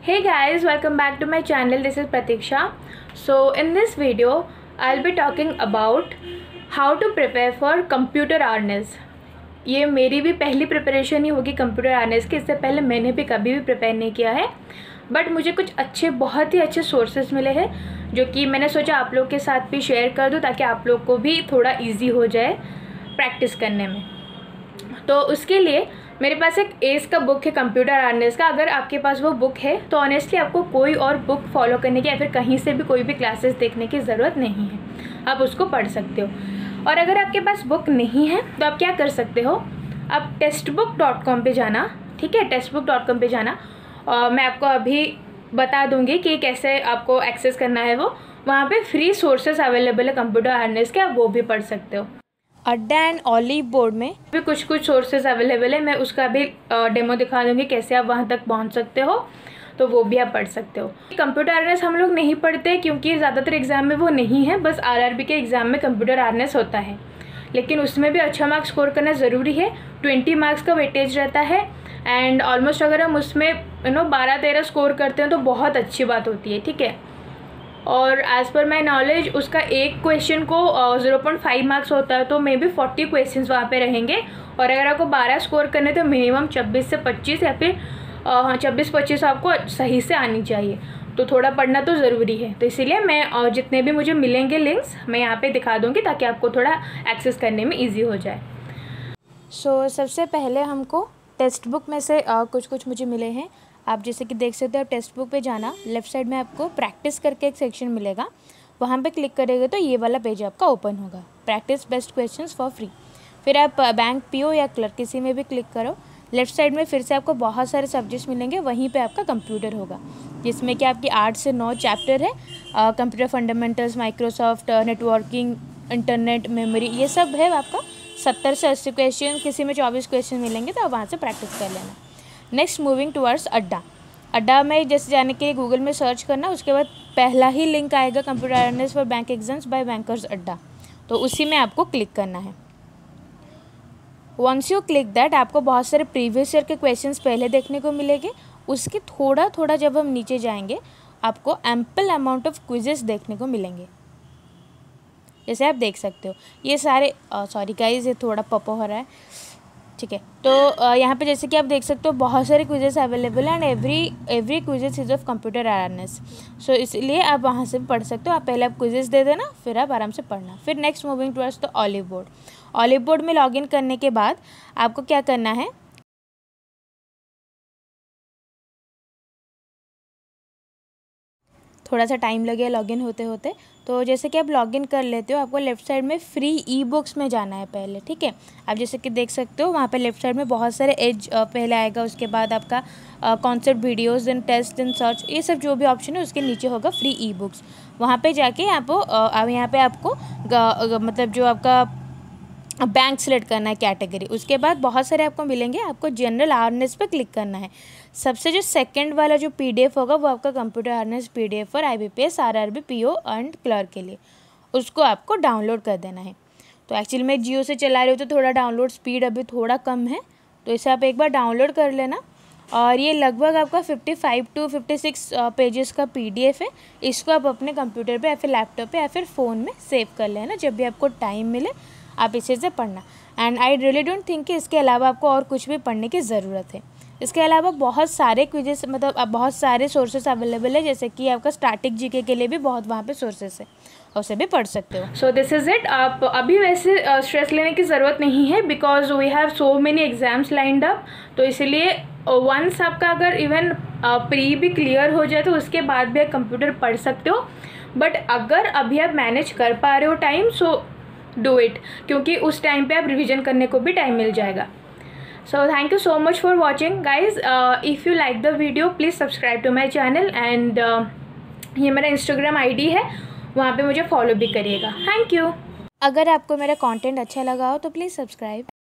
Hey guys, welcome back to my channel. This is Pratiksha. So in this video, I'll be talking about how to prepare for computer awareness. ये मेरी भी पहली preparation ही होगी computer आर्नेस की इससे पहले मैंने भी कभी भी प्रिपेयर नहीं किया है बट मुझे कुछ अच्छे बहुत ही अच्छे सोर्सेज मिले हैं जो कि मैंने सोचा आप लोग के साथ भी शेयर कर दूँ ताकि आप लोग को भी थोड़ा इजी हो जाए प्रैक्टिस करने में तो उसके लिए मेरे पास एक एस का बुक है कंप्यूटर आर्नेस का। अगर आपके पास वो बुक है तो ऑनेस्टली आपको कोई और बुक फॉलो करने की या फिर कहीं से भी कोई भी क्लासेस देखने की ज़रूरत नहीं है। आप उसको पढ़ सकते हो। और अगर आपके पास बुक नहीं है तो आप क्या कर सकते हो? आप टेक्स्ट बुक डॉट कॉम पर जाना, ठीक है? टेक्स्ट बुक डॉट कॉम पर जाना। और मैं आपको अभी बता दूँगी कि कैसे आपको एक्सेस करना है वो। वहाँ पे फ्री सोर्सेज अवेलेबल है कंप्यूटर अवेयरनेस के, आप वो भी पढ़ सकते हो। अड्डा एंड ऑलिव बोर्ड में। भी कुछ कुछ सोर्सेज अवेलेबल है। मैं उसका भी डेमो दिखा दूँगी कैसे आप वहाँ तक पहुँच सकते हो। तो वो भी आप पढ़ सकते हो। कंप्यूटर अवेयरनेस हम लोग नहीं पढ़ते क्योंकि ज़्यादातर एग्ज़ाम में वो नहीं है। बस आरआरबी के एग्ज़ाम में कंप्यूटर अवेयरनेस होता है। लेकिन उसमें भी अच्छा मार्क्स स्कोर करना ज़रूरी है। ट्वेंटी मार्क्स का वेटेज रहता है। एंड ऑलमोस्ट अगर हम उसमें यू नो बारह तेरह स्कोर करते हैं तो बहुत अच्छी बात होती है। ठीक है? और एज़ पर माई नॉलेज उसका एक क्वेश्चन को ज़ीरो पॉइंट फाइव मार्क्स होता है तो मे बी फोर्टी क्वेश्चन वहाँ पे रहेंगे। और अगर आपको बारह स्कोर करने तो मिनिमम छब्बीस से पच्चीस या फिर हाँ छब्बीस पच्चीस आपको सही से आनी चाहिए। तो थोड़ा पढ़ना तो ज़रूरी है। तो इसीलिए मैं और जितने भी मुझे मिलेंगे लिंक्स मैं यहाँ पे दिखा दूँगी ताकि आपको थोड़ा एक्सेस करने में ईजी हो जाए। सो so, सबसे पहले हमको टेक्स्ट बुक में से आ, कुछ कुछ मुझे मिले हैं। आप जैसे कि देख सकते हो, आप टेक्स्ट बुक पे जाना लेफ़्ट साइड में आपको प्रैक्टिस करके एक सेक्शन मिलेगा। वहाँ पे क्लिक करेंगे तो ये वाला पेज आपका ओपन होगा। Practice best questions for free फिर आप बैंक पीओ या क्लर्क किसी में भी क्लिक करो। लेफ़्ट साइड में फिर से आपको बहुत सारे सब्जेक्ट्स मिलेंगे, वहीं पे आपका कंप्यूटर होगा। जिसमें कि आपकी आठ से नौ चैप्टर है computer fundamentals Microsoft networking internet memory ये सब है आपका। सत्तर से अस्सी क्वेश्चन किसी में चौबीस क्वेश्चन मिलेंगे तो आप वहाँ से प्रैक्टिस कर लेना। नेक्स्ट मूविंग टूवर्ड्स अड्डा अड्डा में जैसे जाने के लिए गूगल में सर्च करना, उसके बाद पहला ही लिंक आएगा computer awareness for bank exams by bankers Adda तो उसी में आपको क्लिक करना है। वंस यू क्लिक दैट आपको बहुत सारे प्रीवियस ईयर के क्वेश्चंस पहले देखने को मिलेंगे। उसके थोड़ा थोड़ा जब हम नीचे जाएँगे, आपको एम्पल अमाउंट ऑफ़ क्विजेस देखने को मिलेंगे। जैसे आप देख सकते हो। ये सारे सॉरी गाइज़ ये थोड़ा पपो हो रहा है। ठीक है। तो यहाँ पे जैसे कि आप देख सकते हो, बहुत सारे क्विजेस अवेलेबल हैं and every every quizzes is of computer awareness so इसलिए आप वहाँ से भी पढ़ सकते हो। आप पहले आप क्विजेस दे देना, फिर आप आराम से पढ़ना। फिर next moving towards the Oliveboard Oliveboard में लॉगिन करने के बाद आपको क्या करना है? थोड़ा सा टाइम लगे लॉगिन होते होते तो जैसे कि आप लॉगिन कर लेते हो, आपको लेफ़्ट साइड में फ्री ई बुक्स में जाना है पहले, ठीक है? आप जैसे कि देख सकते हो, वहाँ पे लेफ़्ट साइड में बहुत सारे एज पहले आएगा, उसके बाद आपका concept videos then test then search ये सब जो भी ऑप्शन है, उसके नीचे होगा फ्री ई बुक्स वहाँ पर जाके आप यहाँ पर आपको मतलब जो आपका बैंक सेलेक्ट करना है कैटेगरी उसके बाद बहुत सारे आपको मिलेंगे, आपको जनरल अवेयरनेस पर क्लिक करना है। सबसे जो सेकंड वाला जो पीडीएफ होगा, वो आपका कंप्यूटर अवेयरनेस पीडीएफ और IBPS RRB PO and clerk के लिए। उसको आपको डाउनलोड कर देना है। तो एक्चुअली मैं जियो से चला रही हूँ तो थोड़ा डाउनलोड स्पीड अभी थोड़ा कम है। तो इसे आप एक बार डाउनलोड कर लेना। और ये लगभग आपका 55 टू 56 पेजेस का पीडीएफ है। इसको आप अपने कंप्यूटर पे या फिर लैपटॉप पे या फिर फ़ोन में सेव कर लेना, जब भी आपको टाइम मिले। आप इसे से पढ़ना। And I really don't think कि इसके अलावा आपको और कुछ भी पढ़ने की ज़रूरत है। इसके अलावा बहुत सारे क्विजेस मतलब बहुत सारे सोर्सेस अवेलेबल है जैसे कि आपका स्टार्टिंग जीके के लिए भी बहुत वहाँ पे सोर्सेस है। उसे भी पढ़ सकते हो। सो दिस इज़ इट आप अभी वैसे स्ट्रेस uh, लेने की ज़रूरत नहीं है because we have so many exams lined up तो इसलिए वंस आपका अगर इवन प्री भी क्लियर हो जाए तो उसके बाद भी आप कंप्यूटर पढ़ सकते हो। बट अगर अभी आप मैनेज कर पा रहे हो टाइम सो डू इट क्योंकि उस टाइम पे आप रिवीजन करने को भी टाइम मिल जाएगा। So thank you so much for watching guys if you like the video please subscribe to my channel and ये मेरा इंस्टाग्राम आईडी है, वहाँ पर मुझे फॉलो भी करिएगा। थैंक यू अगर आपको मेरा कॉन्टेंट अच्छा लगा हो तो प्लीज़ सब्सक्राइब